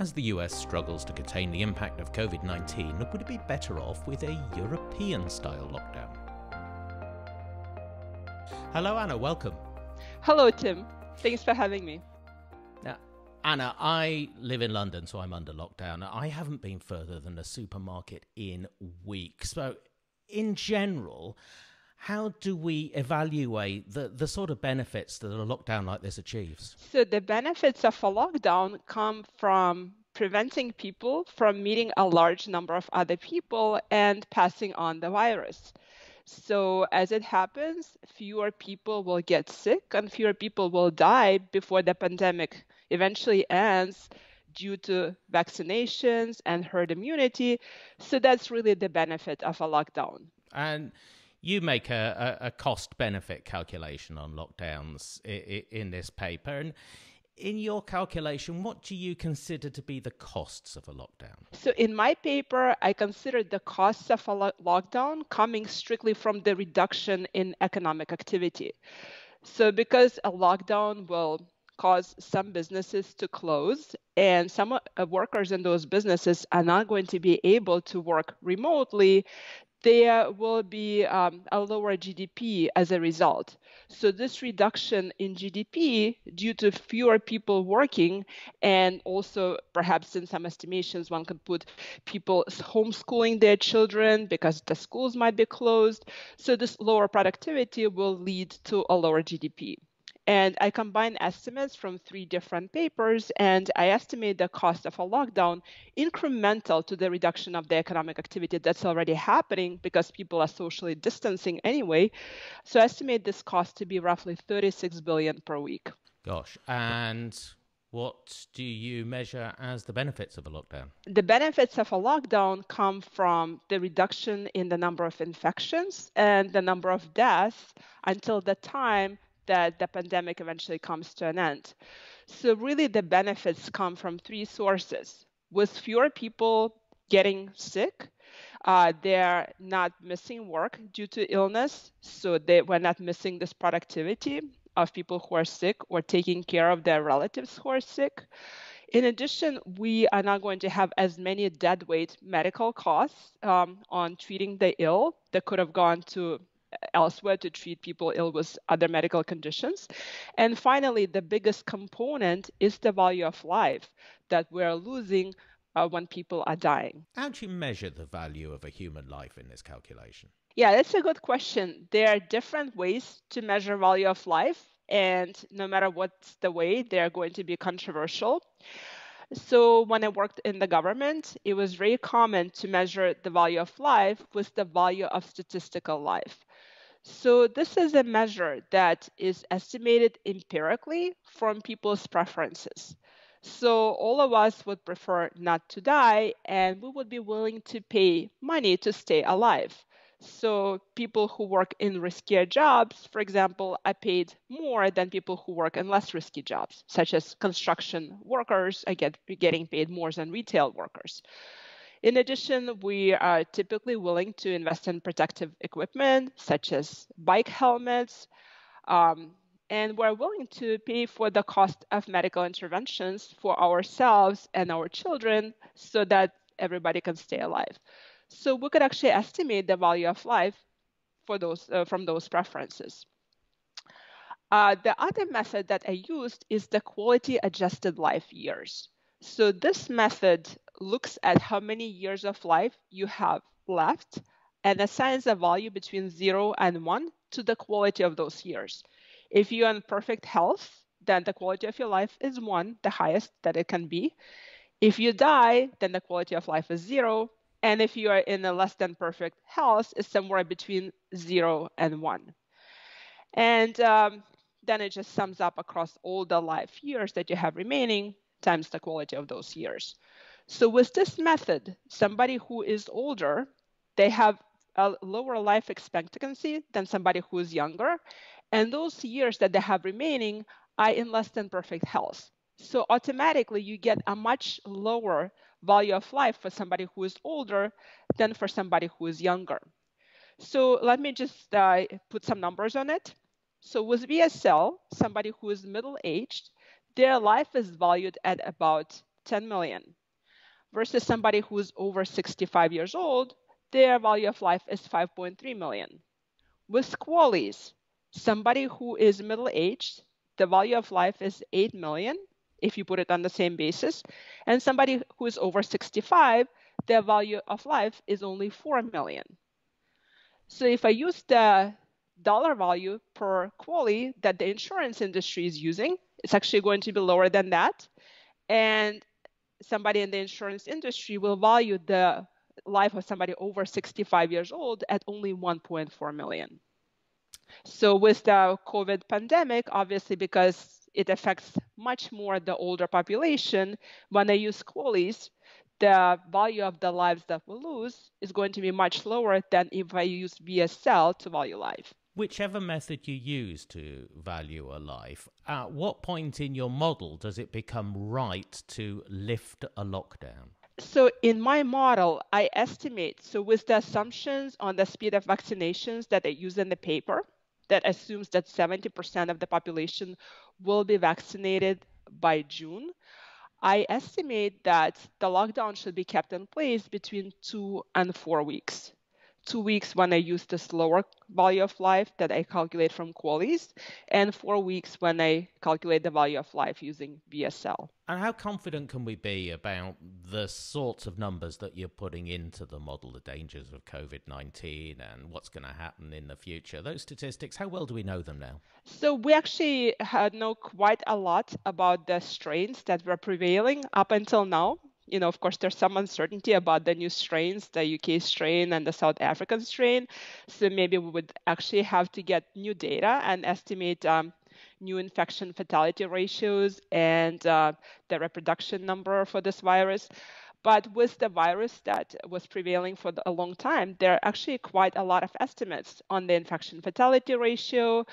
As the US struggles to contain the impact of COVID 19, would it be better off with a European style lockdown? Hello, Anna, welcome. Hello, Tim. Thanks for having me. Now, Anna, I live in London, so I'm under lockdown. I haven't been further than a supermarket in weeks. So, in general, how do we evaluate the, the sort of benefits that a lockdown like this achieves? So, the benefits of a lockdown come from preventing people from meeting a large number of other people and passing on the virus. So, as it happens, fewer people will get sick and fewer people will die before the pandemic eventually ends due to vaccinations and herd immunity. So, that's really the benefit of a lockdown. And you make a, a, a cost benefit calculation on lockdowns in, in this paper. And in your calculation, what do you consider to be the costs of a lockdown? So, in my paper, I considered the costs of a lo- lockdown coming strictly from the reduction in economic activity. So, because a lockdown will cause some businesses to close, and some uh, workers in those businesses are not going to be able to work remotely, there will be um, a lower GDP as a result. So, this reduction in GDP due to fewer people working, and also perhaps in some estimations, one could put people homeschooling their children because the schools might be closed. So, this lower productivity will lead to a lower GDP. And I combine estimates from three different papers, and I estimate the cost of a lockdown incremental to the reduction of the economic activity that's already happening because people are socially distancing anyway. So I estimate this cost to be roughly 36 billion per week. Gosh, and what do you measure as the benefits of a lockdown? The benefits of a lockdown come from the reduction in the number of infections and the number of deaths until the time that the pandemic eventually comes to an end. So, really, the benefits come from three sources. With fewer people getting sick, uh, they're not missing work due to illness, so they were not missing this productivity of people who are sick or taking care of their relatives who are sick. In addition, we are not going to have as many deadweight medical costs um, on treating the ill that could have gone to elsewhere to treat people ill with other medical conditions. And finally, the biggest component is the value of life that we're losing uh, when people are dying. How do you measure the value of a human life in this calculation? Yeah, that's a good question. There are different ways to measure value of life, and no matter what's the way, they're going to be controversial. So when I worked in the government, it was very common to measure the value of life with the value of statistical life. So this is a measure that is estimated empirically from people's preferences. So all of us would prefer not to die, and we would be willing to pay money to stay alive. So people who work in riskier jobs, for example, are paid more than people who work in less risky jobs, such as construction workers are get, getting paid more than retail workers. In addition, we are typically willing to invest in protective equipment such as bike helmets, um, and we're willing to pay for the cost of medical interventions for ourselves and our children so that everybody can stay alive. So we could actually estimate the value of life for those uh, from those preferences. Uh, the other method that I used is the quality adjusted life years. So this method looks at how many years of life you have left and assigns a value between 0 and 1 to the quality of those years. If you're in perfect health, then the quality of your life is 1, the highest that it can be. If you die, then the quality of life is 0. And if you are in a less than perfect health, it's somewhere between 0 and 1. And um, then it just sums up across all the life years that you have remaining times the quality of those years. So with this method, somebody who is older, they have a lower life expectancy than somebody who is younger, and those years that they have remaining are in less than perfect health. So automatically you get a much lower value of life for somebody who is older than for somebody who is younger. So let me just uh, put some numbers on it. So with VSL, somebody who is middle aged, their life is valued at about 10 million, versus somebody who's over 65 years old, their value of life is 5.3 million. With QALYs, somebody who is middle aged, the value of life is 8 million if you put it on the same basis, and somebody who is over 65, their value of life is only 4 million. So if I use the dollar value per QALY that the insurance industry is using, it's actually going to be lower than that. And somebody in the insurance industry will value the life of somebody over 65 years old at only 1.4 million. So with the COVID pandemic, obviously because it affects much more the older population, when I use QALYs, the value of the lives that we lose is going to be much lower than if I use VSL to value life. Whichever method you use to value a life, at what point in your model does it become right to lift a lockdown? So in my model, I estimate, so with the assumptions on the speed of vaccinations that I use in the paper, that assumes that 70% of the population will be vaccinated by June. I estimate that the lockdown should be kept in place between two and four weeks two weeks when I use the slower value of life that I calculate from QALYs, and four weeks when I calculate the value of life using VSL. And how confident can we be about the sorts of numbers that you're putting into the model, the dangers of COVID 19 and what's going to happen in the future? Those statistics, how well do we know them now? So, we actually know quite a lot about the strains that were prevailing up until now you know, of course, there's some uncertainty about the new strains, the UK strain and the South African strain. So maybe we would actually have to get new data and estimate um, new infection fatality ratios and uh, the reproduction number for this virus. But with the virus that was prevailing for a long time, there are actually quite a lot of estimates on the infection fatality ratio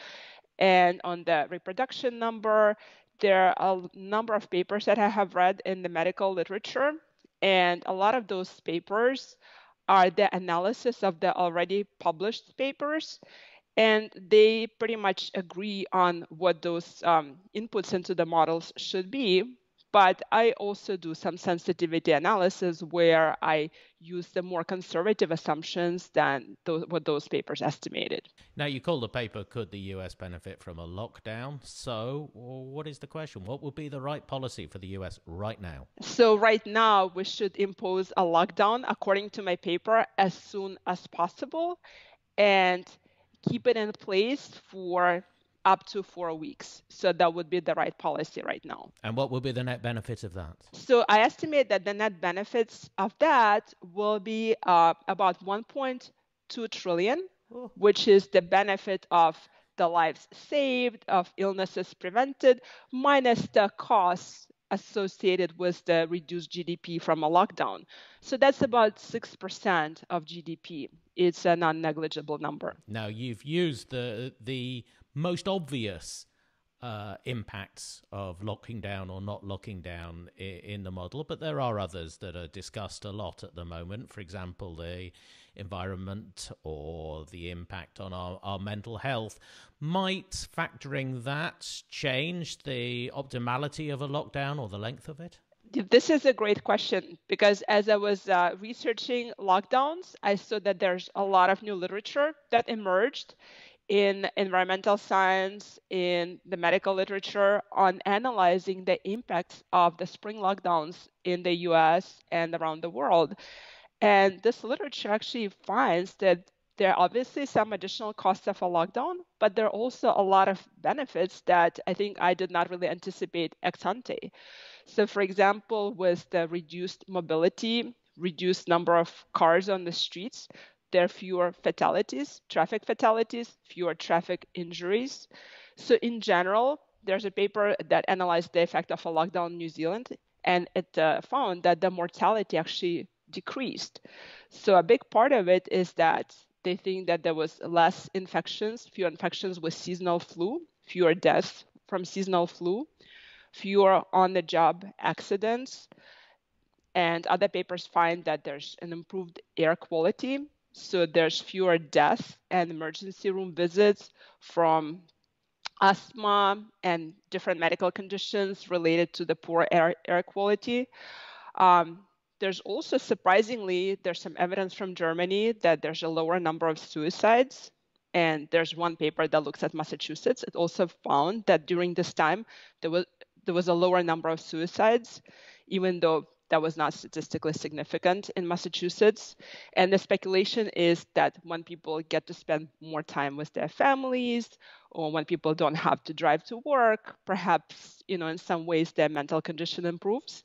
and on the reproduction number there are a number of papers that I have read in the medical literature, and a lot of those papers are the analysis of the already published papers, and they pretty much agree on what those um, inputs into the models should be but I also do some sensitivity analysis where I use the more conservative assumptions than those, what those papers estimated. Now, you call the paper Could the US Benefit from a Lockdown? So, what is the question? What would be the right policy for the US right now? So, right now, we should impose a lockdown, according to my paper, as soon as possible and keep it in place for up to four weeks. So that would be the right policy right now. And what will be the net benefits of that? So I estimate that the net benefits of that will be uh, about 1.2 trillion, oh. which is the benefit of the lives saved, of illnesses prevented, minus the costs associated with the reduced GDP from a lockdown. So that's about 6% of GDP. It's a non negligible number. Now, you've used the, the most obvious uh, impacts of locking down or not locking down in the model, but there are others that are discussed a lot at the moment. For example, the environment or the impact on our, our mental health. Might factoring that change the optimality of a lockdown or the length of it? This is a great question because as I was uh, researching lockdowns, I saw that there's a lot of new literature that emerged in environmental science, in the medical literature on analyzing the impacts of the spring lockdowns in the US and around the world. And this literature actually finds that there are obviously some additional costs of a lockdown, but there are also a lot of benefits that I think I did not really anticipate ex ante. So, for example, with the reduced mobility, reduced number of cars on the streets, there are fewer fatalities, traffic fatalities, fewer traffic injuries. So in general, there's a paper that analyzed the effect of a lockdown in New Zealand, and it uh, found that the mortality actually decreased. So a big part of it is that they think that there was less infections, fewer infections with seasonal flu, fewer deaths from seasonal flu, fewer on-the-job accidents, and other papers find that there's an improved air quality so there's fewer deaths and emergency room visits from asthma and different medical conditions related to the poor air, air quality. Um, there's also surprisingly there's some evidence from Germany that there's a lower number of suicides and there's one paper that looks at Massachusetts. It also found that during this time there was there was a lower number of suicides, even though that was not statistically significant in Massachusetts. And the speculation is that when people get to spend more time with their families, or when people don't have to drive to work, perhaps you know in some ways their mental condition improves.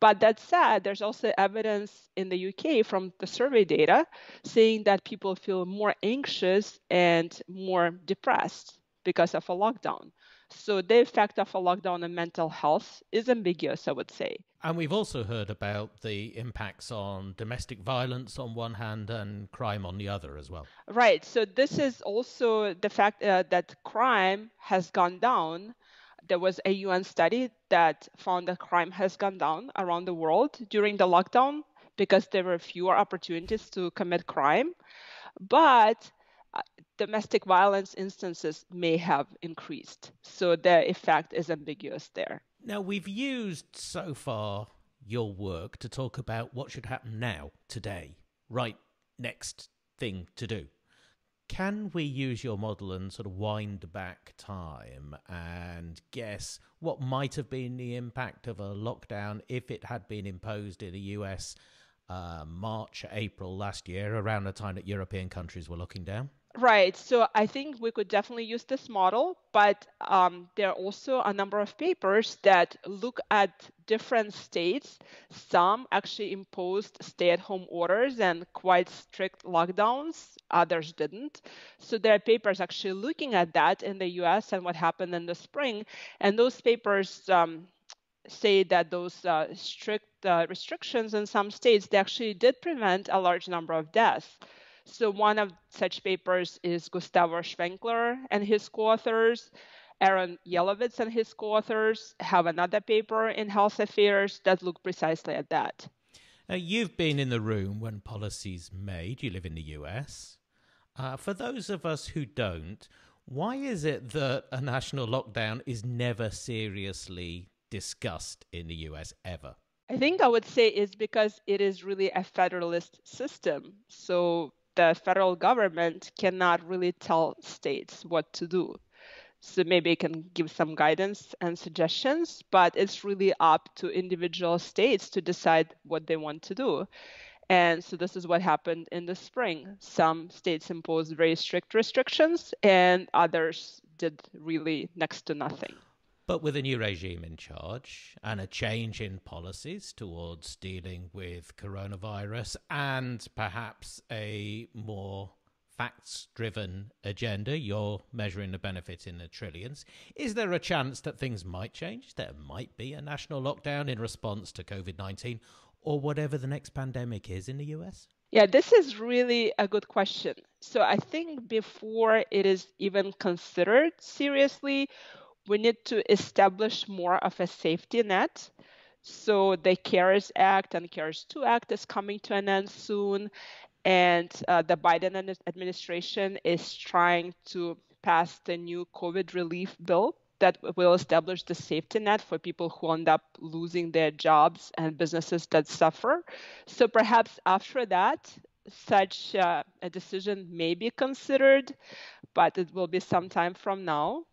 But that said, there's also evidence in the UK from the survey data saying that people feel more anxious and more depressed because of a lockdown. So the effect of a lockdown on mental health is ambiguous, I would say. And we've also heard about the impacts on domestic violence on one hand and crime on the other as well. Right. So this is also the fact uh, that crime has gone down there was a UN study that found that crime has gone down around the world during the lockdown because there were fewer opportunities to commit crime. But domestic violence instances may have increased. So the effect is ambiguous there. Now, we've used so far your work to talk about what should happen now, today, right next thing to do can we use your model and sort of wind back time and guess what might have been the impact of a lockdown if it had been imposed in the US uh, March, April last year, around the time that European countries were locking down? Right. So I think we could definitely use this model, but um, there are also a number of papers that look at different states. Some actually imposed stay at home orders and quite strict lockdowns, others didn't. So there are papers actually looking at that in the US and what happened in the spring. And those papers, um, say that those uh, strict uh, restrictions in some states they actually did prevent a large number of deaths so one of such papers is Gustavo Schwenkler and his co-authors. Aaron Yelowitz and his co-authors have another paper in Health Affairs that look precisely at that. Uh, you've been in the room when policies made. You live in the US. Uh, for those of us who don't, why is it that a national lockdown is never seriously discussed in the US ever? I think I would say it's because it is really a federalist system. So the federal government cannot really tell states what to do. So maybe it can give some guidance and suggestions, but it's really up to individual states to decide what they want to do. And so this is what happened in the spring. Some states imposed very strict restrictions, and others did really next to nothing. But with a new regime in charge and a change in policies towards dealing with coronavirus and perhaps a more facts driven agenda, you're measuring the benefit in the trillions. Is there a chance that things might change? There might be a national lockdown in response to COVID 19 or whatever the next pandemic is in the US? Yeah, this is really a good question. So I think before it is even considered seriously, we need to establish more of a safety net. So the CARES Act and CARES 2 Act is coming to an end soon. And uh, the Biden administration is trying to pass the new COVID relief bill that will establish the safety net for people who end up losing their jobs and businesses that suffer. So perhaps after that, such uh, a decision may be considered, but it will be some time from now.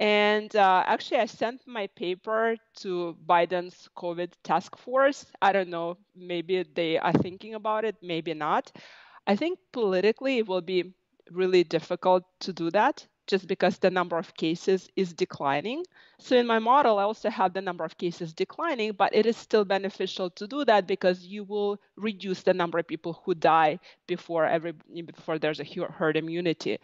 And uh, actually, I sent my paper to Biden's COVID task force. I don't know, maybe they are thinking about it, maybe not. I think politically it will be really difficult to do that just because the number of cases is declining. So in my model, I also have the number of cases declining, but it is still beneficial to do that because you will reduce the number of people who die before every before there's a herd immunity.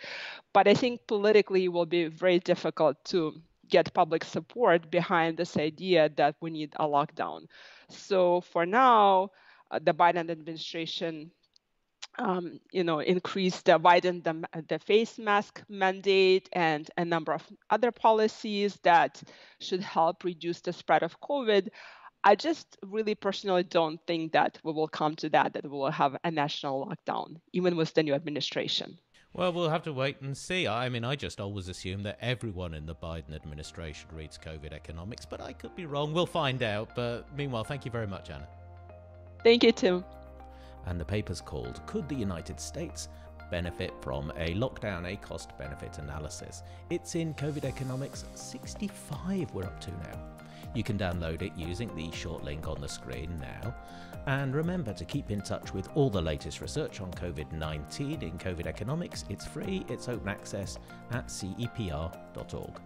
But I think politically it will be very difficult to get public support behind this idea that we need a lockdown. So for now, uh, the Biden administration um, you know, increased, the widen the, the face mask mandate and a number of other policies that should help reduce the spread of COVID. I just really personally don't think that we will come to that, that we will have a national lockdown, even with the new administration. Well, we'll have to wait and see. I mean, I just always assume that everyone in the Biden administration reads COVID economics, but I could be wrong. We'll find out. But meanwhile, thank you very much, Anna. Thank you, Tim. And the paper's called Could the United States Benefit from a Lockdown A Cost Benefit Analysis? It's in COVID Economics 65, we're up to now. You can download it using the short link on the screen now. And remember to keep in touch with all the latest research on COVID 19 in COVID economics. It's free, it's open access at cepr.org.